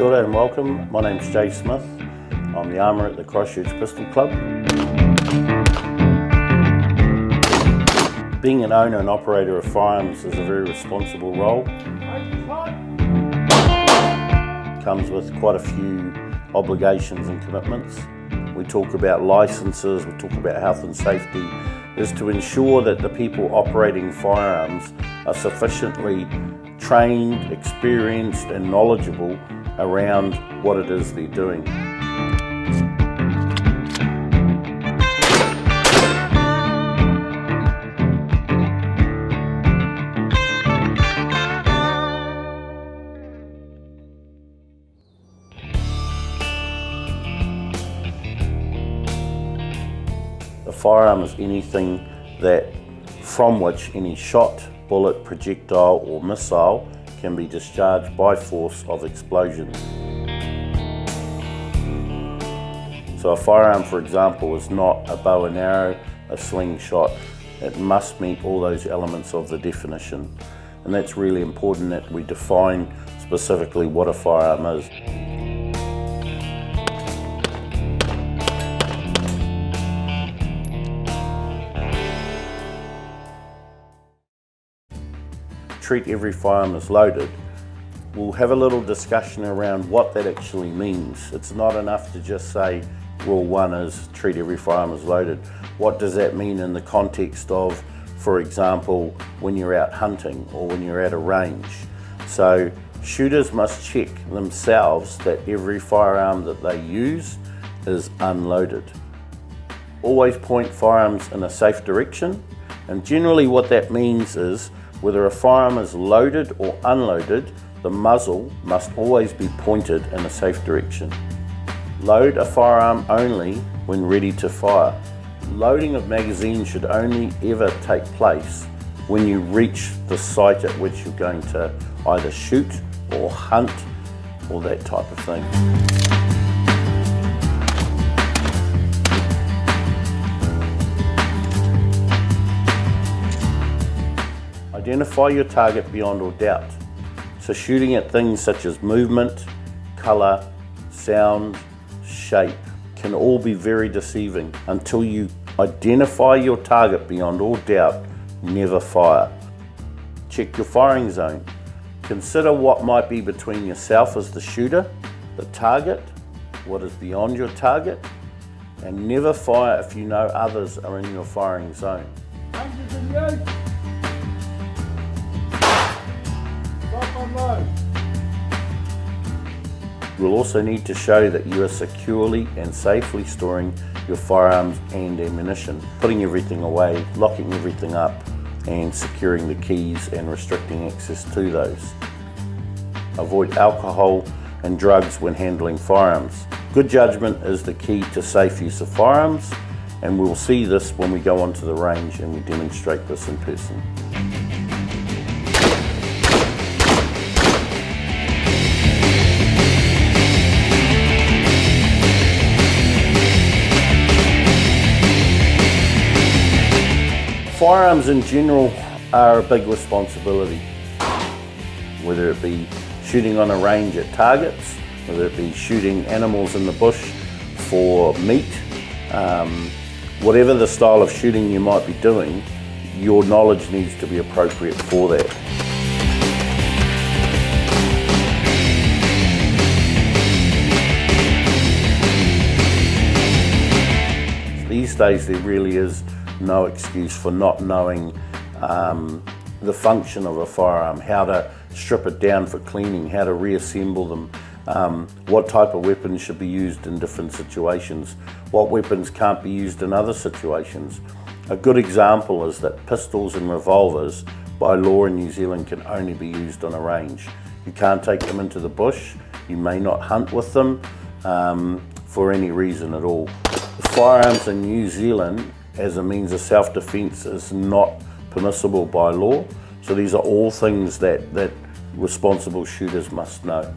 Kia ora and welcome. My name's Jay Smith. I'm the armour at the Christchurch Pistol Club. Being an owner and operator of firearms is a very responsible role. Comes with quite a few obligations and commitments. We talk about licences, we talk about health and safety, is to ensure that the people operating firearms are sufficiently trained, experienced and knowledgeable around what it is they're doing. A firearm is anything that from which any shot, bullet, projectile or missile can be discharged by force of explosion. So a firearm, for example, is not a bow and arrow, a slingshot. It must meet all those elements of the definition. And that's really important that we define specifically what a firearm is. Treat every firearm as loaded, we'll have a little discussion around what that actually means. It's not enough to just say rule one is treat every firearm as loaded. What does that mean in the context of, for example, when you're out hunting or when you're at a range? So shooters must check themselves that every firearm that they use is unloaded. Always point firearms in a safe direction and generally what that means is whether a firearm is loaded or unloaded, the muzzle must always be pointed in a safe direction. Load a firearm only when ready to fire. Loading of magazines should only ever take place when you reach the site at which you're going to either shoot or hunt or that type of thing. Identify your target beyond all doubt. So shooting at things such as movement, colour, sound, shape can all be very deceiving. Until you identify your target beyond all doubt, never fire. Check your firing zone. Consider what might be between yourself as the shooter, the target, what is beyond your target, and never fire if you know others are in your firing zone. You'll also need to show that you are securely and safely storing your firearms and ammunition, putting everything away, locking everything up and securing the keys and restricting access to those. Avoid alcohol and drugs when handling firearms. Good judgment is the key to safe use of firearms and we'll see this when we go onto the range and we demonstrate this in person. Firearms in general are a big responsibility, whether it be shooting on a range at targets, whether it be shooting animals in the bush for meat, um, whatever the style of shooting you might be doing, your knowledge needs to be appropriate for that. These days there really is no excuse for not knowing um, the function of a firearm, how to strip it down for cleaning, how to reassemble them, um, what type of weapons should be used in different situations, what weapons can't be used in other situations. A good example is that pistols and revolvers by law in New Zealand can only be used on a range. You can't take them into the bush, you may not hunt with them um, for any reason at all. Firearms in New Zealand as a means of self-defense is not permissible by law. So these are all things that, that responsible shooters must know.